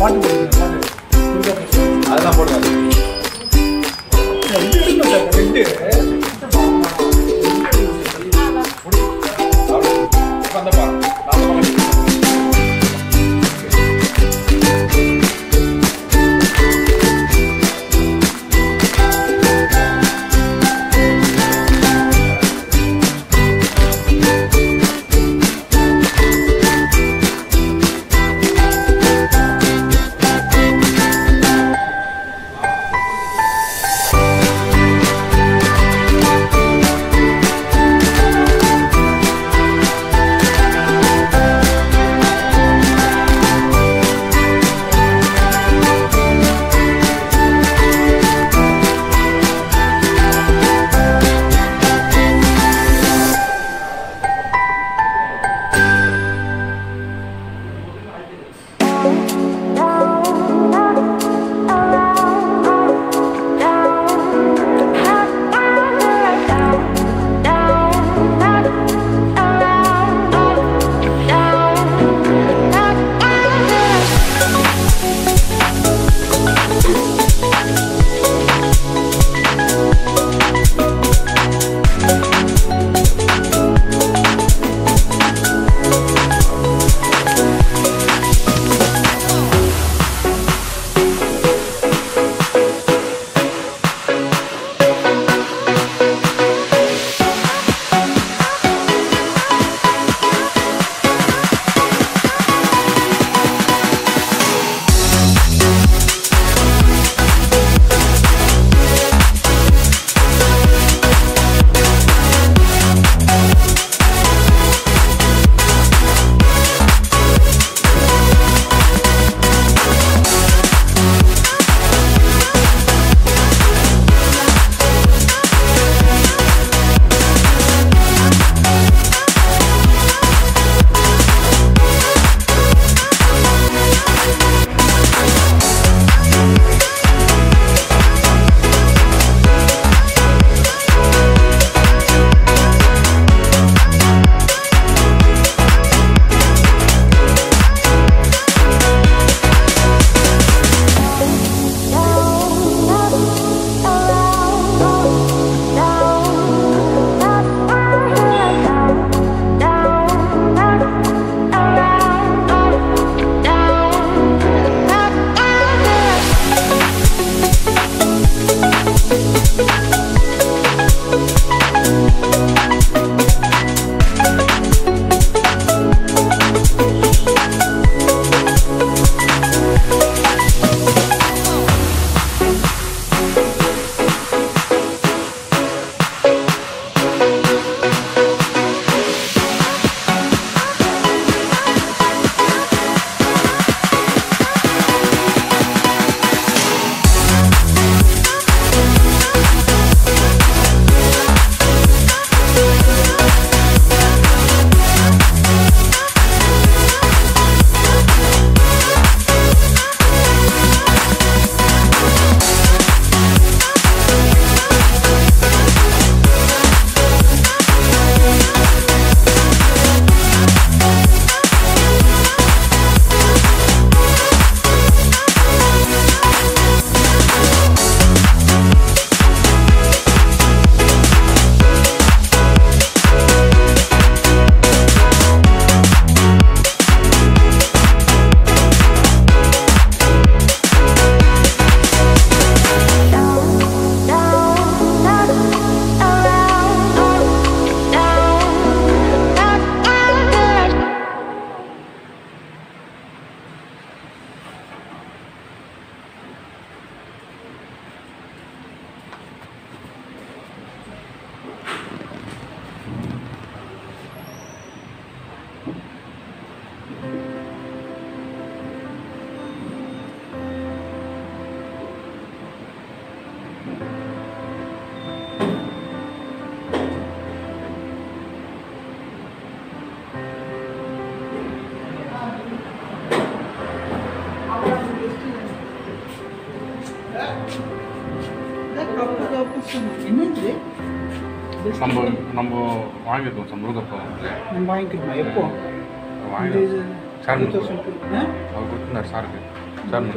பாட்டு போடுங்க. அதெல்லாம் போடுங்க. என்னது? நம்ம நம்ம வாங்கியிருக்கோம் சார் முருகப்பா நம்ம வாங்கிக்கணுமா? எப்போ? சார் 2002 ஆ? அவர் கொடுத்துருந்தார் சாருக்கு சார்.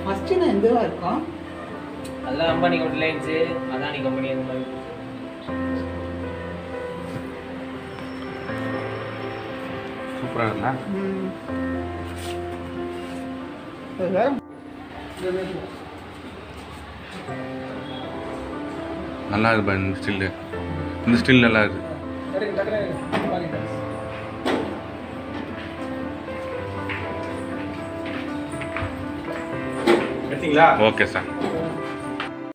ஃபர்ஸ்ட் நான் எந்தவா இருக்கோம் அதெல்லாம் அம்பானி ரிலையன்ஸு அதானி கம்பெனி அந்த மாதிரி. சூப்பராக இருந்தா நல்லா இருக்கு பாரு இந்த ஸ்டில்லு இந்த ஸ்டில் நல்லா இருக்கு. Okay sir